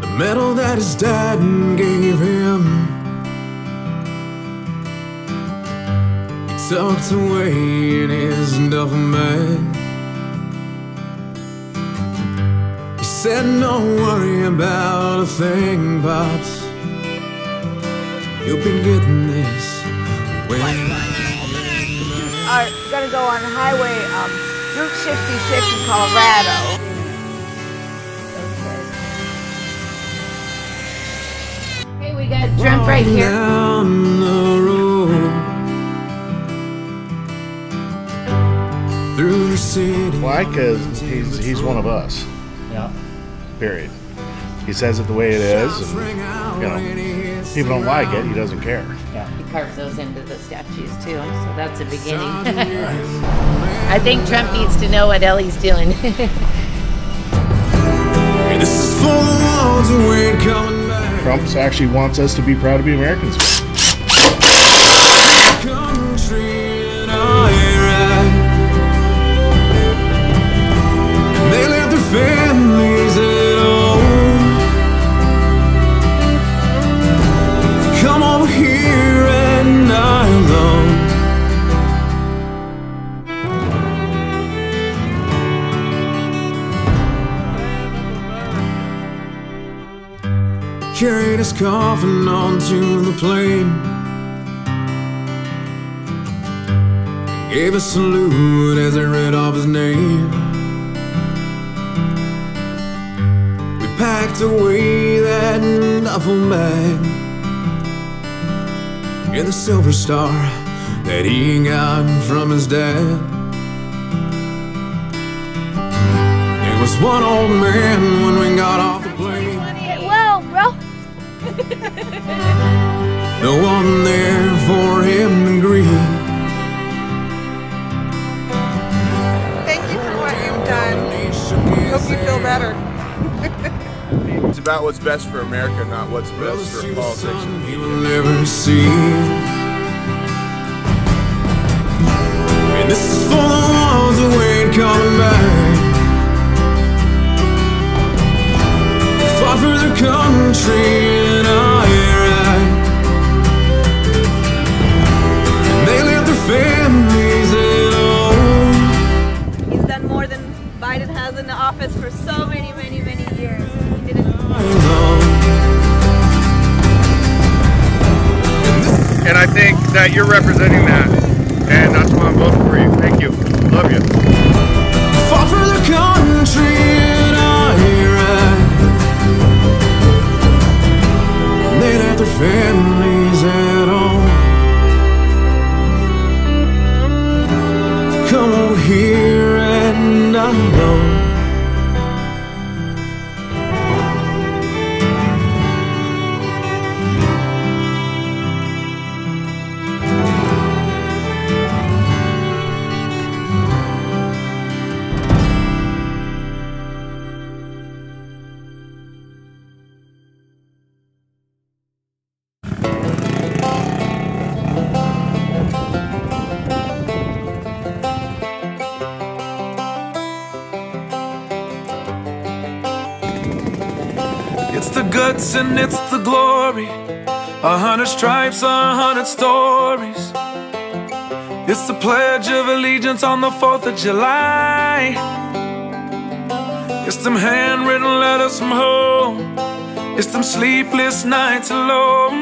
The medal that his dad gave him. Tucked away in his duffel bag. Said, Don't worry about a thing, Pops. You'll be getting this when are gonna go on Highway um, Route 66 in Colorado. Okay, we got Trump right here. down the road through the city. Why? Because he's he's one of us. Yeah. Period. He says it the way it is, and you know, when he hits people don't like it. He doesn't care. Yeah. He carves those into the statues too, so that's a beginning. I think Trump needs to know what Ellie's doing. And this is for the ones who ain't coming back. Trump actually wants us to be proud to be Americans. Carried his coffin onto the plane. Gave a salute as they read off his name. We packed away that duffel bag and the silver star that he got from his dad. There was one old man when we got off No one there for him to greet. Thank you for what you've done. Hope you feel better. It's about what's best for America, not what's best for politics. He will never see. And this is for the ones who ain't coming back. Who Fought for their country Biden has in the office for so many, many, many years. He did it. And I think that you're representing that. And that's why I'm voting for you. Thank you. Love you. Fought for their country in Iraq. And they left their families at home. Come over here and I know. Guts and it's the glory. A hundred stripes, a hundred stories. It's the pledge of allegiance on the 4th of July. It's them handwritten letters from home. It's them sleepless nights alone.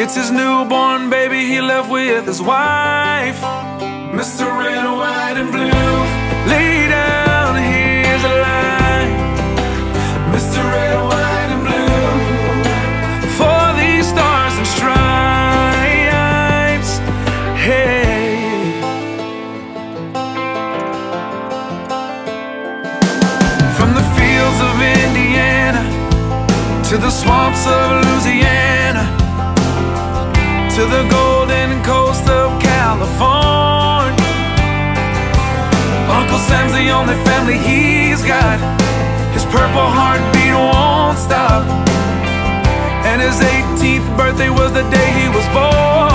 It's his newborn baby he left with his wife. Mr. Red, White, and Blue, swamps of Louisiana to the golden coast of California. Uncle Sam's the only family he's got. His purple heartbeat won't stop. And his 18th birthday was the day he was born.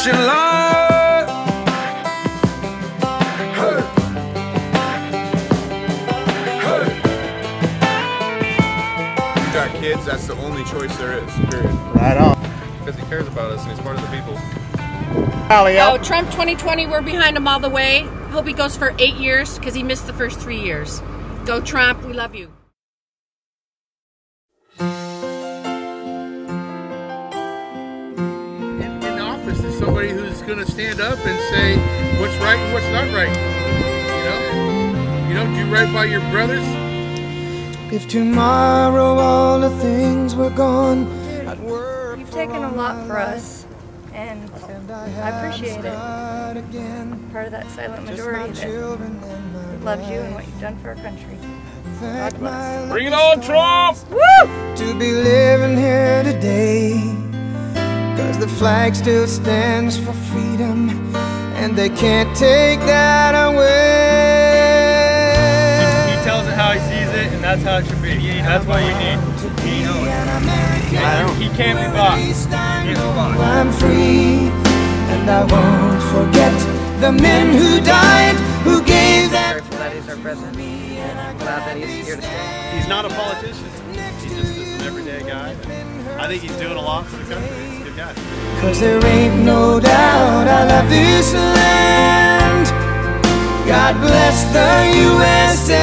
March in. Hey. Hey. You got kids, that's the only choice there is, period. Right on. Because he cares about us and he's part of the people. Alley Oh, Trump 2020, we're behind him all the way. Hope he goes for eight years because he missed the first three years. Go Trump, we love you. Somebody who's going to stand up and say what's right and what's not right. You know, you know, do right by your brothers. If tomorrow all the things were gone, I'd work You've taken a lot for us, and I appreciate it. Part of that silent majority that loves you and what you've done for our country. God bless. Bring it on, Trump! Woo! to be living here today. Cause the flag still stands for freedom, and they can't take that away. He tells it how he sees it, and that's how it should be. That's what you need. He knows. He can't be bought. He can't be bought. I'm free, and I won't forget the men who died, who gave that. Grateful that he's our president. Glad that he's here to stay. He's not a politician. He's just an everyday guy. I think he's doing a lot for the country. He's a good guy. Cause there ain't no doubt I love this land. God bless the USA.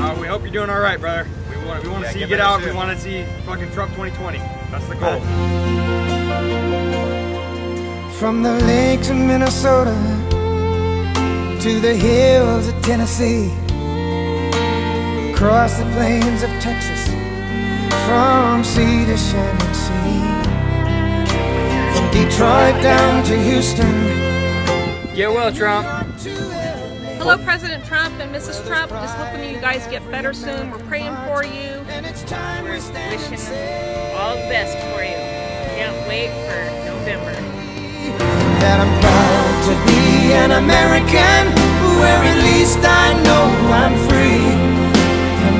Uh, we hope you're doing all right, brother. We want, we want to see you get out. We want to see fucking Trump 2020. That's the goal. From the lakes of Minnesota to the hills of Tennessee, across the plains of Texas, from sea to shining sea, from Detroit down to Houston. Get well, Trump. Hello, President Trump and Mrs. Trump. Just hoping you guys get better soon. We're praying for you. We're wishing all the best for you. Can't wait for November. that I'm proud to be an American, where at least I know I'm free.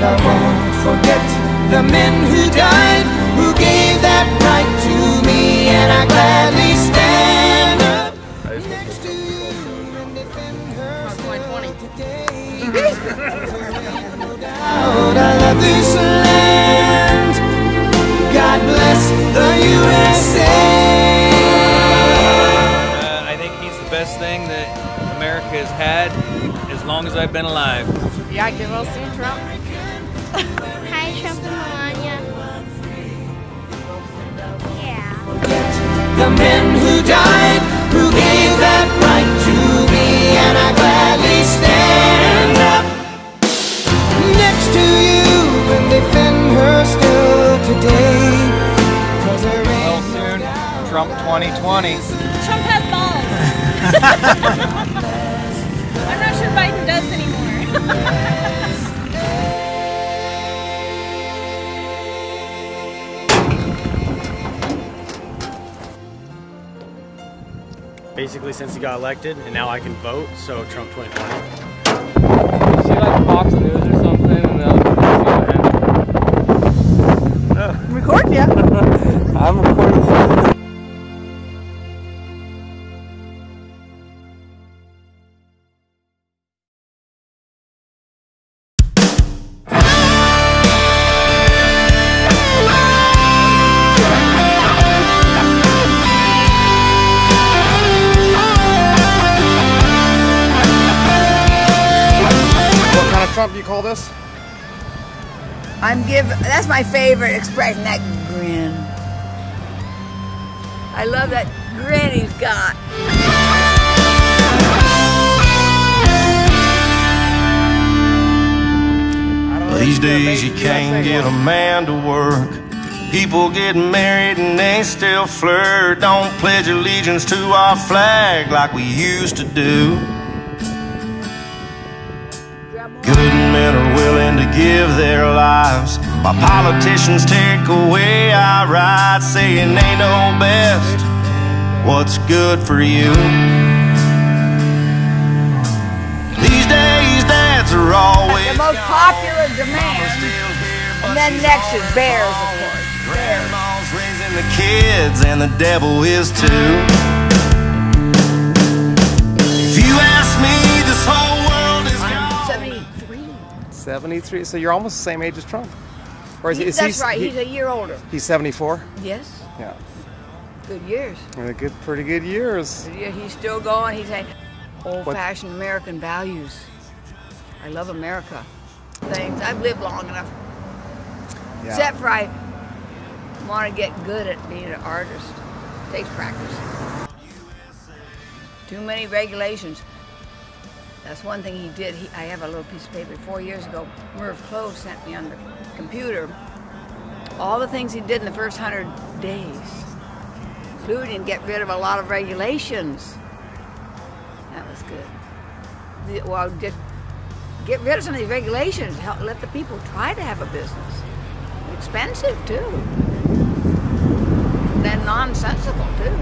And I won't forget the men who died, who gave that right to me, and I gladly stand up next to you and defend her today. No doubt I love this land. God bless the USA. Uh, I think he's the best thing that America has had as long as I've been alive. Yeah, get well soon, Trump. the men who died, who gave that right to me, and I gladly stand up next to you and defend her still today. Well, soon, Trump 2020. Trump has balls. I'm not sure Biden does anymore. Basically, since he got elected, and now I can vote, so Trump 2020. See like Fox News I'm give. That's my favorite expression. That grin. I love that grin he's got. These days you can't get a man to work. People get married and they still flirt. Don't pledge allegiance to our flag like we used to do. Good men to give their lives. While politicians take away our rights, saying they know best what's good for you. These days, dads are always The most popular demand. And then next is bears, of course. Grandma's raising the kids, and the devil is too. If you ask me, this whole world is gone. 73. 73. So you're almost the same age as Trump. Or is, He- is that's he, right. he- He's a year older. he's 74. Yes. Yeah, Good years. Good, pretty good years. Yeah, He's still going. He's saying old-fashioned American values. I love America. Things. I've lived long enough. Yeah. Except for I want to get good at being an artist. takes practice. Too many regulations. That's one thing he did. He, I have a little piece of paper. Four years ago, Merv Clove sent me on the computer all the things he did in the first hundred days, including get rid of a lot of regulations. That was good. Well, just get rid of some of these regulations. Help let the people try to have a business. Expensive too. Then nonsensical too.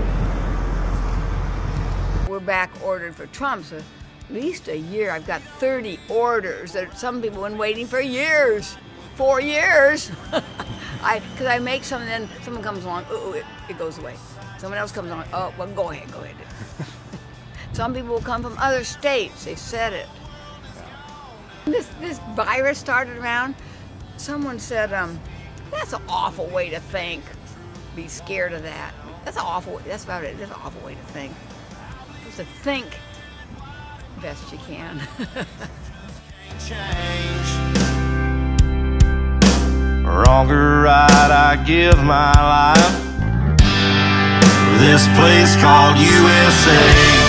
We're back ordered for Trump, so least a year. I've got 30 orders that some people have been waiting for years. Four years. I because I make something, then someone comes along, ooh, it, it goes away. Someone else comes along, oh, well, go ahead, go ahead. Some people will come from other states. They said it. This this virus started around. Someone said, um, "That's an awful way to think. Be scared of that. That's an awful. That's about it. That's an awful way to think. Just to think best you can." Wrong or right, I give my life this place called USA.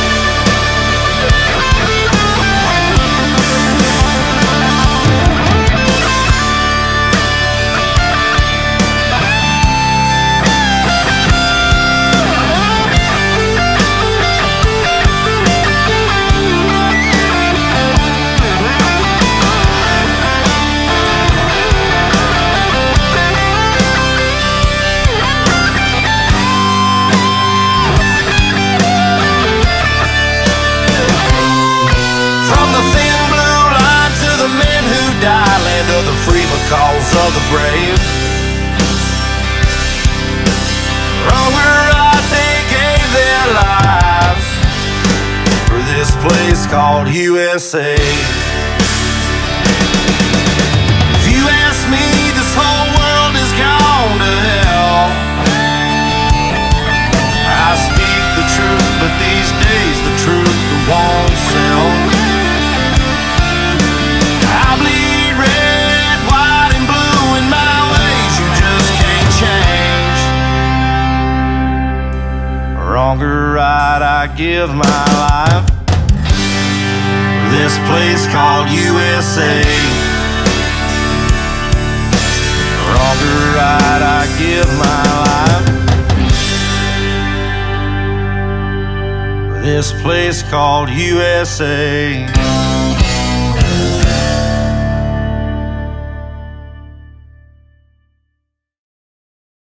Called USA. If you ask me, this whole world is gone to hell. I speak the truth, but these days the truth won't sell. I bleed red, white, and blue in my ways you just can't change. Wrong or right, I give my life this place called USA. For all the right I give my life. This place called USA.